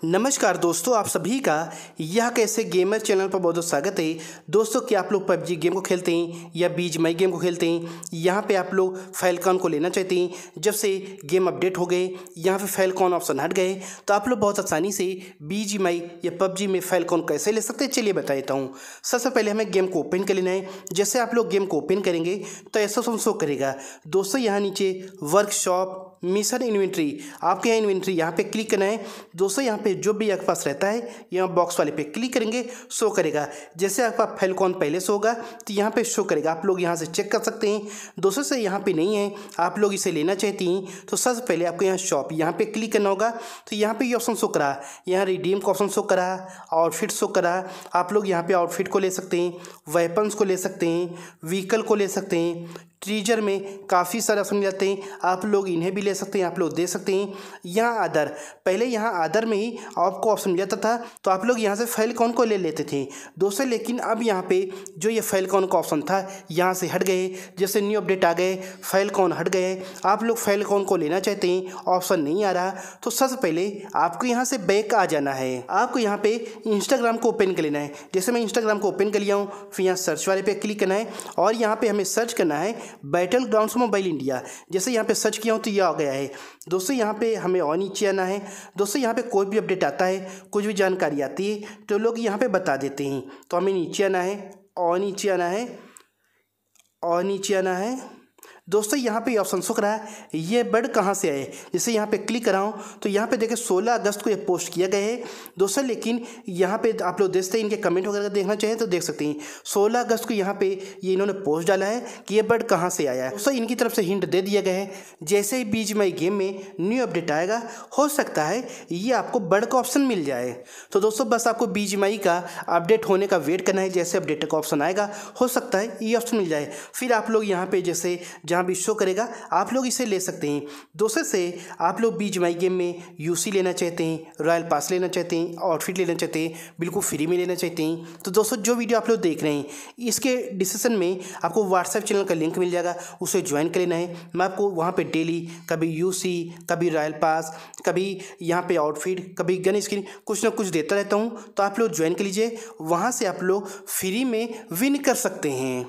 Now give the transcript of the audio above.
नमस्कार दोस्तों, आप सभी का यह कैसे गेमर चैनल पर बहुत बहुत स्वागत है। दोस्तों, क्या आप लोग पबजी गेम को खेलते हैं या बीज मई गेम को खेलते हैं? यहाँ पे आप लोग फैलकॉन को लेना चाहते हैं। जब से गेम अपडेट हो गए, यहाँ पे फैलकॉन ऑप्शन हट गए तो आप लोग बहुत आसानी से बीज मई या पबजी में फैलकॉन कैसे ले सकते हैं? चलिए बता देता हूँ। सबसे पहले हमें गेम को ओपन कर लेना है। जैसे आप लोग गेम को ओपन करेंगे तो ऐसा सो करेगा? दोस्तों, यहाँ नीचे वर्कशॉप मिशन इन्वेंट्री। आपके यहाँ इन्वेंट्री यहाँ पे क्लिक करना है। दोस्तों, यहाँ पे जो भी आपके पास रहता है यहाँ बॉक्स वाले पे क्लिक करेंगे शो करेगा। जैसे आपका फ़ाइल कौन पहले से होगा तो यहाँ पे शो करेगा। आप लोग यहाँ से चेक कर सकते हैं। दोस्तों से यहाँ पे नहीं है। आप लोग इसे लेना चाहती हैं तो सबसे पहले आपको यहाँ शॉप यहाँ पे क्लिक करना होगा। तो यहाँ पे ये ऑप्शन शो करा। यहाँ रिडीम का ऑप्शन शो करा आउटफिट शो करा। आप लोग यहाँ पे आउटफिट को ले सकते हैं वेपन्स को ले सकते हैं व्हीकल को ले सकते हैं। ट्रीजर में काफ़ी सारे ऑप्शन मिल जाते हैं। आप लोग इन्हें भी ले सकते हैं, आप लोग दे सकते हैं। यहाँ आदर, पहले यहाँ आदर में ही आपको ऑप्शन मिल जाता था तो आप लोग यहाँ से फ़ाइल कौन को ले लेते थे। दोस्तों, लेकिन अब यहाँ पे जो ये फ़ाइल कौन का ऑप्शन था, यहाँ से हट गए। जैसे न्यू अपडेट आ गए फ़ाइल कौन हट गए। आप लोग फ़ाइल कौन को लेना चाहते हैं ऑप्शन नहीं आ रहा। तो सबसे पहले आपको यहाँ से बैक आ जाना है। आपको यहाँ पे इंस्टाग्राम को ओपन कर लेना है। जैसे मैं इंस्टाग्राम को ओपन कर लिया हूँ, फिर यहाँ सर्च वाले पे क्लिक करना है। और यहाँ पे हमें सर्च करना है बैटल ग्राउंड मोबाइल इंडिया जैसे यहाँ पे सर्च किया हूँ तो ये आ गया है। दोस्तों, यहाँ पे हमें और नीचे आना है। दोस्तों, यहाँ पे कोई भी अपडेट आता है, कुछ भी जानकारी आती है तो लोग यहाँ पे बता देते हैं। तो हमें नीचे आना है, और नीचे आना है, और नीचे आना है। दोस्तों, यहाँ पे ऑप्शन सुख रहा है। ये बर्ड कहाँ से आए? जैसे यहाँ पे क्लिक कराऊँ। तो यहाँ पे देखें 16 अगस्त को ये पोस्ट किया गया है। दोस्तों, लेकिन यहाँ पे आप लोग देखते हैं, इनके कमेंट वगैरह देखना चाहें तो देख सकते हैं। 16 अगस्त को यहाँ पे ये इन्होंने पोस्ट डाला है कि ये बर्ड कहाँ से आया है। दोस्तों, इनकी तरफ़ से हिंट दे दिया गया है। जैसे ही बीच मई गेम में न्यू अपडेट आएगा, हो सकता है ये आपको बर्ड का ऑप्शन मिल जाए। तो दोस्तों, बस आपको बीच का अपडेट होने का वेट करना है। जैसे अपडेट का ऑप्शन आएगा, हो सकता है ये ऑप्शन मिल जाए। फिर आप लोग यहाँ पर जैसे जहाँ भी शो करेगा, आप लोग इसे ले सकते हैं। दूसरे से, आप लोग बीच माई गेम में यूसी लेना चाहते हैं रॉयल पास लेना चाहते हैं आउटफिट लेना चाहते हैं, बिल्कुल फ्री में लेना चाहते हैं। तो दोस्तों, जो वीडियो आप लोग देख रहे हैं, इसके डिस्क्रिप्शन में आपको व्हाट्सएप चैनल का लिंक मिल जाएगा, उसे ज्वाइन कर लेना है। मैं आपको वहाँ पर डेली, कभी यूसी कभी रॉयल पास कभी यहाँ पर आउटफिट कभी गन स्क्रीन कुछ ना कुछ देता रहता हूँ। तो आप लोग ज्वाइन कर लीजिए, वहाँ से आप लोग फ्री में विन कर सकते हैं।